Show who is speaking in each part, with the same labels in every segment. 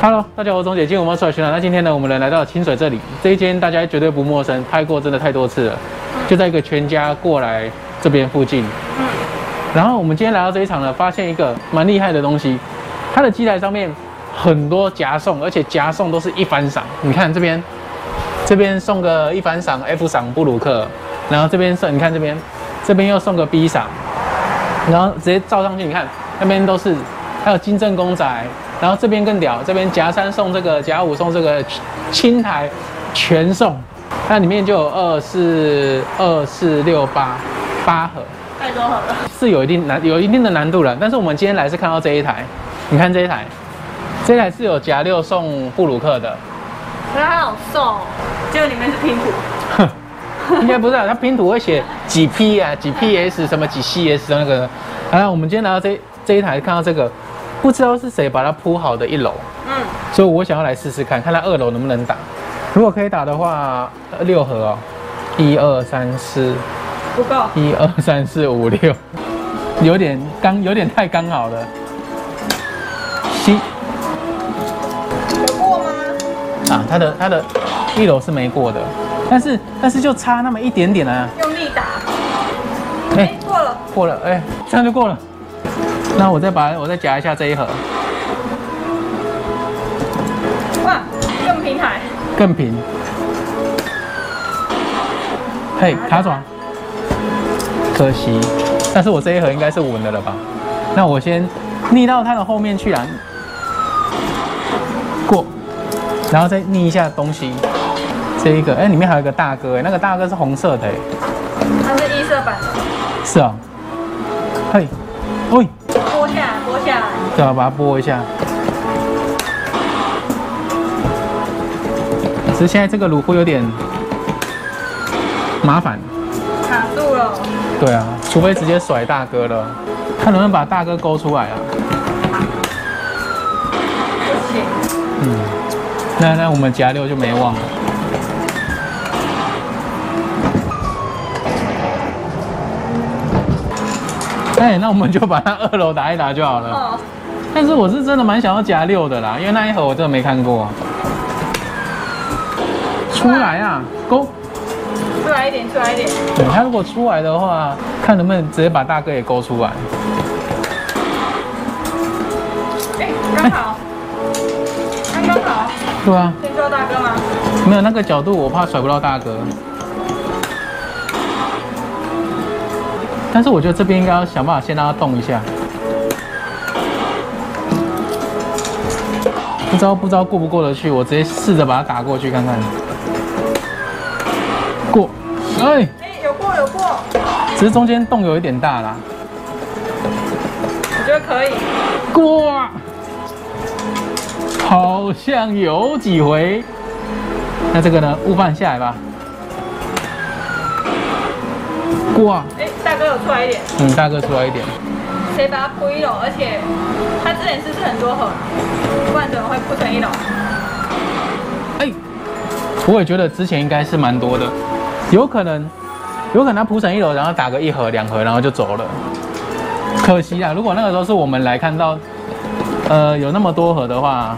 Speaker 1: Hello，大家好，我是钟姐，今天我们要出来宣传。那今天呢，我们人来到清水这里，这一间大家绝对不陌生，拍过真的太多次了，就在一个全家过来这边附近。
Speaker 2: 嗯，
Speaker 1: 然后我们今天来到这一场呢，发现一个蛮厉害的东西，它的机台上面很多夹送，而且夹送都是一番赏。你看这边，这边送个一番赏 F 赏布鲁克，然后这边送，你看这边，这边又送个 B 赏，然后直接照上去，你看那边都是，还有金正公仔，然后这边更屌，这边夹三送这个，夹五送这个青苔全送，它里面就有二四二四六八八盒。
Speaker 2: 太多盒了。
Speaker 1: 是有一定难有一定的难度了，但是我们今天来是看到这一台，你看这一台，这一台是有夹六送布鲁克的，
Speaker 2: 可是它好瘦哦，结果里面是拼图。
Speaker 1: 应该不是啊，它拼图会写几 P 啊，几 PS 什么几 CS 的那个。啊，我们今天来到这这一台看到这个，不知道是谁把它铺好的一楼，
Speaker 2: 嗯，
Speaker 1: 所以我想要来试试看，看它二楼能不能打。如果可以打的话，呃六盒哦，一二三四，
Speaker 2: 不够。
Speaker 1: 一二三四五六，有点刚，有点太刚好了。七
Speaker 2: 有过吗？
Speaker 1: 啊，它的它的一楼是没过的，但是但是就差那么一点点啊，
Speaker 2: 用力打。
Speaker 1: 哎
Speaker 2: 哎，过了。
Speaker 1: 过了，哎，这样就过了。那我再把我再夹一下这一盒，
Speaker 2: 哇，更平台。
Speaker 1: 更平。嘿，卡爪，可惜，但是我这一盒应该是稳的了吧？那我先逆到它的后面去啊，过，然后再逆一下东西。这一个，哎，里面还有一个大哥，哎，那个大哥是红色的，哎，
Speaker 2: 它是一色版的，
Speaker 1: 是啊，嘿，喂，
Speaker 2: 剥下来。
Speaker 1: 对啊，把它拨一下。只是现在这个卤会有点麻烦，
Speaker 2: 卡住了。
Speaker 1: 对啊，除非直接甩大哥了，看能不能把大哥勾出来啊。
Speaker 2: 不行。
Speaker 1: 嗯，那那我们夹六就没望了。哎，那我们就把它二楼打一打就好了。
Speaker 2: 哦，
Speaker 1: 但是我是真的蛮想要夹六的啦，因为那一盒我真的没看过、出来啊，勾！
Speaker 2: 出来一点，出来一点。
Speaker 1: 对，他如果出来的话，看能不能直接把大哥也勾出来。
Speaker 2: 哎，刚好。刚刚好。
Speaker 1: 对啊，
Speaker 2: 先抓大哥吗？
Speaker 1: 没有那个角度，我怕甩不到大哥。但是我觉得这边应该要想办法先让它动一下。不知道不知道过不过得去，我直接试着把它打过去看看。过，哎，
Speaker 2: 哎，有过有过，
Speaker 1: 只是中间洞有一点大啦。
Speaker 2: 我觉得可以。
Speaker 1: 过，好像有几回。那这个呢？悟饭下来吧。过
Speaker 2: 哥有出来一点，
Speaker 1: 嗯，大哥出来一点。
Speaker 2: 谁把它铺一楼？而且它之前是不是很多盒？不然怎么会铺成一楼？
Speaker 1: 哎，我也觉得之前应该是蛮多的，有可能，有可能他铺成一楼，然后打个一盒两盒，然后就走了。可惜啊，如果那个时候是我们来看到，呃，有那么多盒的话，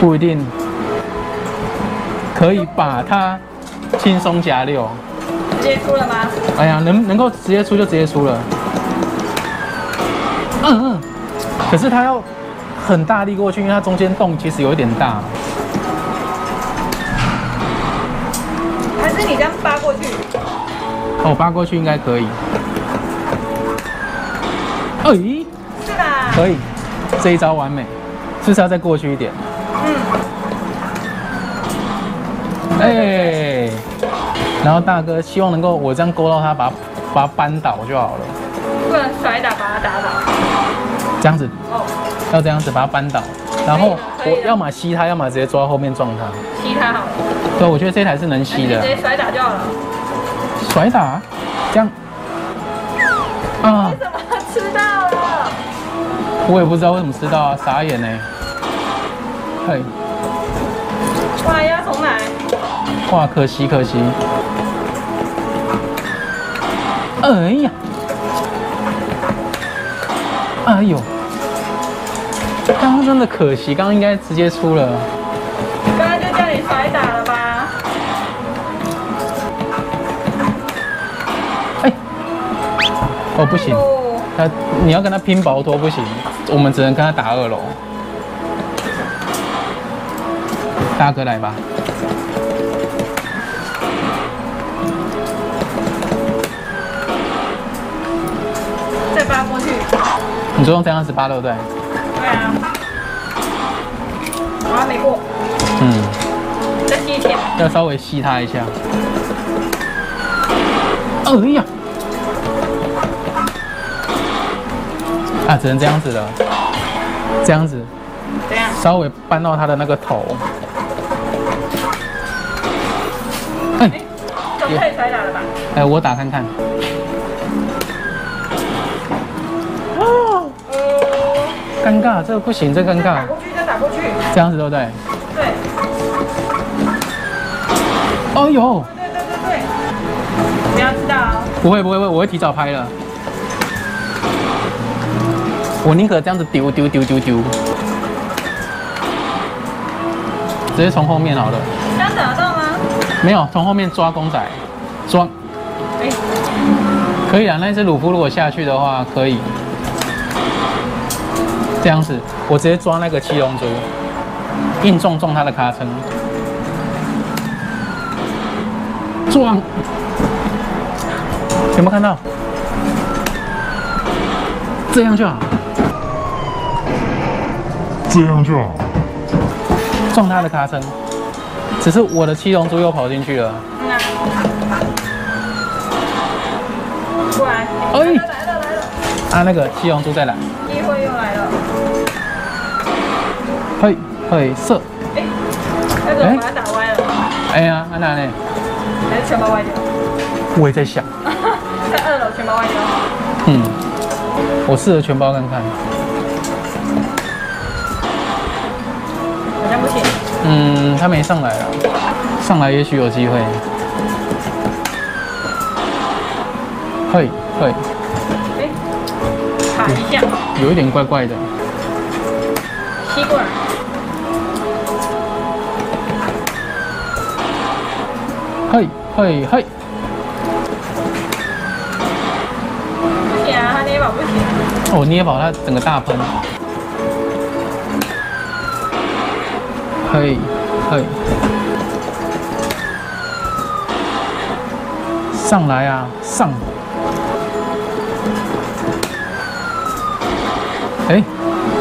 Speaker 1: 不一定可以把它轻松夹六。
Speaker 2: 直接出了吗？
Speaker 1: 哎呀，能能够直接出就直接出了。嗯嗯，可是它要很大力过去，因为它中间洞其实有一点大。
Speaker 2: 还是你这样扒过去？
Speaker 1: 哦，扒过去应该可以。哎，
Speaker 2: 是吧？
Speaker 1: 可以，这一招完美，是不是要再过去一点？
Speaker 2: 嗯，
Speaker 1: 哎，然后大哥希望能够我这样勾到他，把他把他扳倒就好了。
Speaker 2: 不能甩打把他打倒。
Speaker 1: 这样子
Speaker 2: 哦，
Speaker 1: 要这样子把他扳倒，然后我要么吸他，要么直接抓后面撞他。
Speaker 2: 吸他好了，
Speaker 1: 对，我觉得这台是能吸的
Speaker 2: 直。接甩打就好了。
Speaker 1: 甩打，这样啊
Speaker 2: 为，什么吃到了？
Speaker 1: 我也不知道为什么吃到啊，傻眼呢。嘿，
Speaker 2: 哇，要重来。
Speaker 1: 哇，可惜可惜。哎呀，哎呦，刚刚真的可惜，刚刚应该直接出了。
Speaker 2: 刚刚就叫你甩打了吧？
Speaker 1: 哎，哦不行，
Speaker 2: 哦，
Speaker 1: 他你要跟他拼薄托不行，我们只能跟他打二楼。大哥来吧，你就用这样子扒对不对？
Speaker 2: 对啊。我还没过，
Speaker 1: 嗯，
Speaker 2: 再吸一点。
Speaker 1: 要稍微吸它一下。哎呀，啊，只能这样子了，这样子
Speaker 2: 这样？
Speaker 1: 稍微扳到它的那个头。哎
Speaker 2: 哎，总可以甩打了吧？
Speaker 1: 哎，我打看看。尴尬，这个不行，这个尴尬。
Speaker 2: 打过去，再打过去。
Speaker 1: 这样子对不对？
Speaker 2: 对，
Speaker 1: 哦呦，
Speaker 2: 对对对对。不要知道哦。
Speaker 1: 不会不会不会，我会提早拍了。我宁可这样子丢丢丢丢丢，直接从后面好了。
Speaker 2: 这样打得到吗？
Speaker 1: 没有，从后面抓公仔，抓
Speaker 2: 哎，
Speaker 1: 可以啊。那只鲁夫如果下去的话，可以这样子，我直接抓那个七龙珠，硬撞撞他的卡层，撞，有没有看到？这样就好，
Speaker 3: 这样就好。
Speaker 1: 撞他的卡层。只是我的七龙珠又跑进去了。
Speaker 2: 过来。
Speaker 1: 哎
Speaker 2: 来了来了来了，
Speaker 1: 啊，那个七龙珠再来，
Speaker 2: 机会又来了。
Speaker 1: 嘿，嘿，色，
Speaker 2: 哎，那个把它打歪了，
Speaker 1: 哎呀，安娜呢？
Speaker 2: 还是全包歪掉？
Speaker 1: 我也在想，
Speaker 2: 在二楼全包歪掉。
Speaker 1: 嗯，我试着全包看看，
Speaker 2: 好像不行。
Speaker 1: 嗯，他没上来了，上来也许有机会。嘿，嘿，
Speaker 2: 哎，卡一下，
Speaker 1: 有一点怪怪的，
Speaker 2: 吸过来。
Speaker 1: 嘿，嘿，嘿，
Speaker 2: 不行啊，他那一把不行。
Speaker 1: 我捏爆它整个大喷，嘿，嘿，上来啊，上！哎，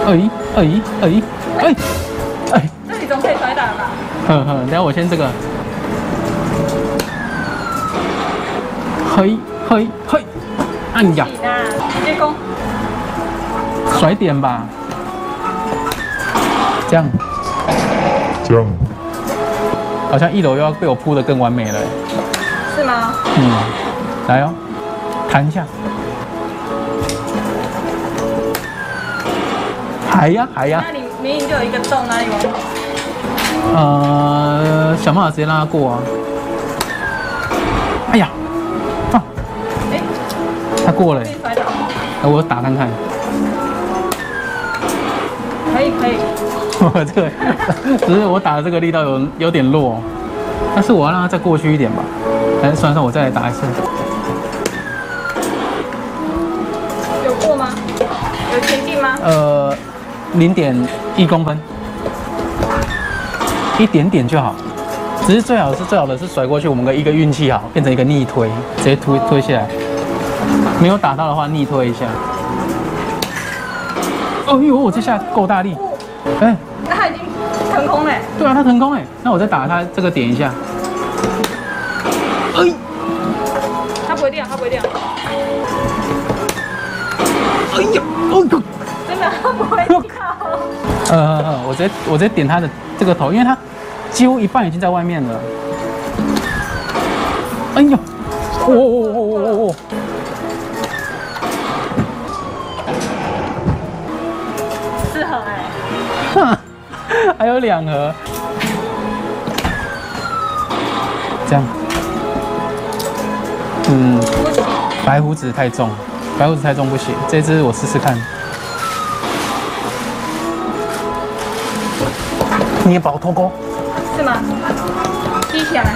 Speaker 1: 哎，哎，哎，哎，哎，
Speaker 2: 这里总可以甩打吧？
Speaker 1: 哼哼，等下我先这个，嘿，嘿，嘿，按呀，
Speaker 2: 行啊，直接攻。
Speaker 1: 甩点吧，这样
Speaker 3: 这样，
Speaker 1: 好像一楼又要被我铺的更完美了。
Speaker 2: 是吗？
Speaker 1: 嗯，来哦，弹一下，还呀还呀
Speaker 2: 那，里明明就有一个洞，哪里往？
Speaker 1: 呃，想办法直接让他过啊。过了我打看看。
Speaker 2: 可以可以。
Speaker 1: 我这个只是我打的这个力道有有点弱，但是我要让它再过去一点吧。哎，算了算了，我再来打一次。
Speaker 2: 有过吗？有前进吗？
Speaker 1: 呃，零点一公分，一点点就好。只是最好是最好的是甩过去，我们的一个运气好，变成一个逆推，直接推推下来。没有打到的话，逆推一下。哦呦，我这下够大力。哎，
Speaker 2: 那他已经腾空嘞。
Speaker 1: 对啊，他腾空哎，那我再打他这个点一下。哎，
Speaker 2: 他不会掉，他不会掉。
Speaker 1: 哎呀，哦呦。
Speaker 2: 真的，他不会掉。
Speaker 1: 呃呃呃，我直接我直接点他的这个头，因为他几乎一半已经在外面了。哎呦，哦哦哦哦哦哦！还有两盒，这样，嗯，白胡子太重，白胡子太重不行，这只我试试看。捏宝脱钩，
Speaker 2: 是吗？吸起来。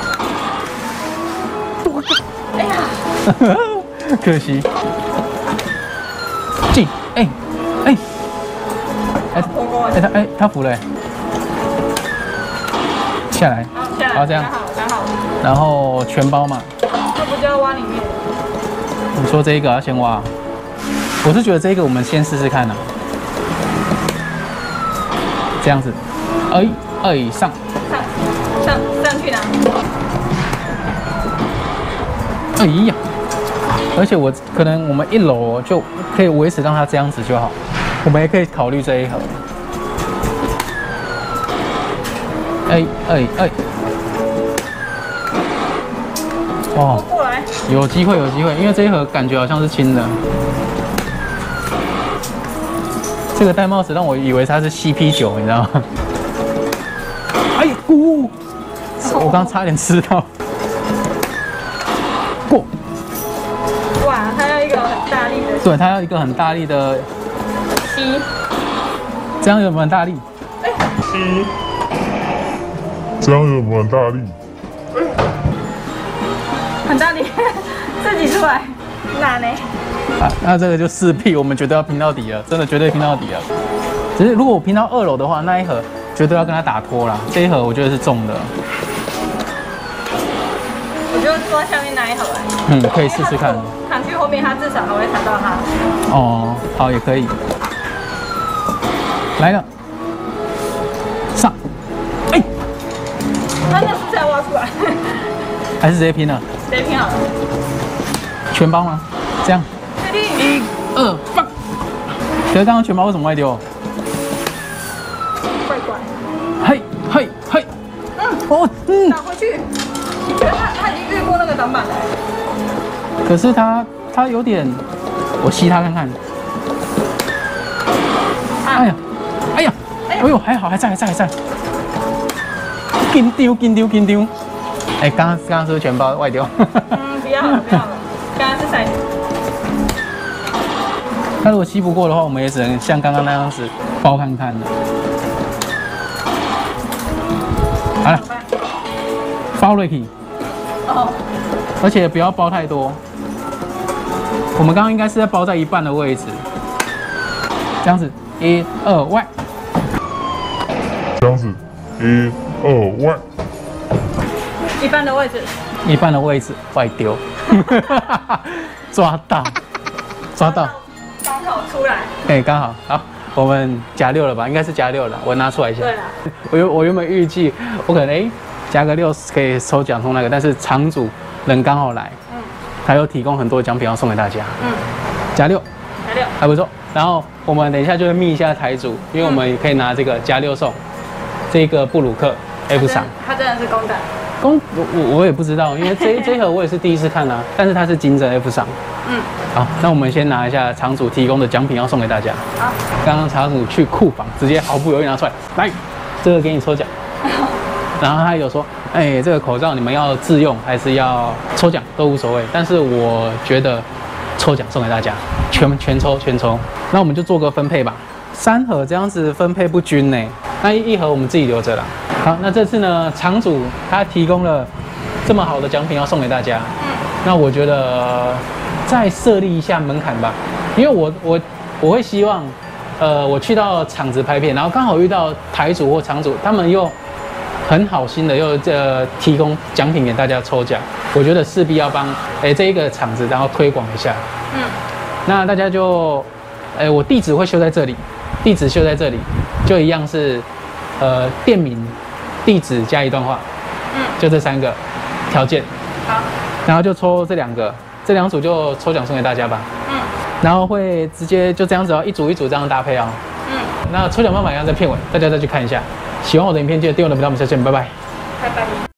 Speaker 2: 哎呀，
Speaker 1: 可惜。进，哎，哎，哎，哎，。他哎他扶了，哎下来，
Speaker 2: 好，下来。
Speaker 1: 好这样。然后全包嘛。
Speaker 2: 那不就要挖里面？
Speaker 1: 你说这一个要先挖，我是觉得这个我们先试试看呢、啊这样子，哎哎上，
Speaker 2: 上上上去哪？
Speaker 1: 哎呀，而且我可能我们一楼就可以维持让它这样子就好，我们也可以考虑这一盒。哎哎哎，哦，
Speaker 2: 过来。
Speaker 1: 有机会有机会，因为这一盒感觉好像是轻的。这个戴帽子让我以为它是 CP 九，你知道吗？哎呜！我刚差点吃到。过，
Speaker 2: 哇，它要一个很大力的
Speaker 1: 对，它要一个很大力的，
Speaker 2: 吸。
Speaker 1: 这样有没有大力？
Speaker 3: 这样有没有很大力？
Speaker 2: 很大力，自己出来，难呢？
Speaker 1: 啊，那这个就四 P，我们绝对要拼到底了，真的绝对拼到底了。只是如果我拼到二楼的话，那一盒绝对要跟他打脱了。这一盒我觉得是中的，
Speaker 2: 我就坐下面那一盒哎。
Speaker 1: 嗯，可以试试看。
Speaker 2: 躺去后面，他至少还会踩到它。
Speaker 1: 哦，好，也可以。来了，上，哎，
Speaker 2: 它那是再挖出来，
Speaker 1: 还是直接拼了，
Speaker 2: 谁拼好了？
Speaker 1: 全包吗？这样，
Speaker 2: 确定？
Speaker 1: 一、二，放。可是刚刚全包为什么外丢？
Speaker 2: 怪怪。
Speaker 1: 嘿，嘿，嘿，
Speaker 2: 嗯，
Speaker 1: 哦，嗯
Speaker 2: 打，回去。你觉得它它已经越过那个挡板了？
Speaker 1: 可是它它有点，我吸它看看。哎呀，哎呦，还好，还在，还在，还在。紧丢，紧丢，紧丢。哎，刚刚刚刚是不是全包外丢？
Speaker 2: 嗯，不要了，不要了。刚刚是骰子。
Speaker 1: 他如果吸不过的话，我们也只能像刚刚那样子包看看了。好了？包瑞奇，
Speaker 2: 哦，
Speaker 1: 而且不要包太多。我们刚刚应该是在包在一半的位置，这样子，一二外，
Speaker 3: 这样子，一二万，
Speaker 2: 一半的位置。
Speaker 1: 一半的位置外丢，抓到，抓到，
Speaker 2: 刚好出来。
Speaker 1: 哎，刚好，好，我们加六了吧？应该是加六了，我拿出来一下。
Speaker 2: 对了，
Speaker 1: 我原我原本预计我可能哎、加个六可以抽奖送那个，但是场主人刚好来，
Speaker 2: 嗯
Speaker 1: 他有提供很多奖品要送给大家，
Speaker 2: 嗯，
Speaker 1: 加六
Speaker 2: 加六。
Speaker 1: 还不错。然后我们等一下就会密一下台主，因为我们也可以拿这个加六送这个布鲁克 F 赏。
Speaker 2: 它真的是公的。
Speaker 1: 公我我我也不知道，因为这这一盒我也是第一次看啊，但是它是金正 F 赏。
Speaker 2: 嗯，
Speaker 1: 好，那我们先拿一下场主提供的奖品要送给大家。
Speaker 2: 好。
Speaker 1: 刚刚场主去库房，直接毫不犹豫拿出来，来，这个给你抽奖。然后他有说，哎，这个口罩你们要自用还是要抽奖都无所谓，但是我觉得抽奖送给大家，全全抽全抽。那我们就做个分配吧，三盒这样子分配不均呢，那一一盒我们自己留着啦。好，那这次呢，厂主他提供了这么好的奖品要送给大家，那我觉得再设立一下门槛吧，因为我我我会希望，呃，我去到厂子拍片，然后刚好遇到台主或厂主，他们又很好心的又这提供奖品给大家抽奖，我觉得势必要帮哎这一个厂子然后推广一下。
Speaker 2: 嗯，
Speaker 1: 那大家就，哎，我地址会修在这里，地址修在这里，就一样是，呃，店名、地址加一段话，
Speaker 2: 嗯，
Speaker 1: 就这三个条件，
Speaker 2: 好。
Speaker 1: 然后就抽这两个，这两组就抽奖送给大家吧。
Speaker 2: 嗯
Speaker 1: 然后会直接就这样子哦，一组一组这样搭配哦。
Speaker 2: 嗯，
Speaker 1: 那抽奖方法一样在片尾，大家再去看一下。喜欢我的影片，记得订阅我的频道，我们下次见，拜拜。
Speaker 2: 拜拜。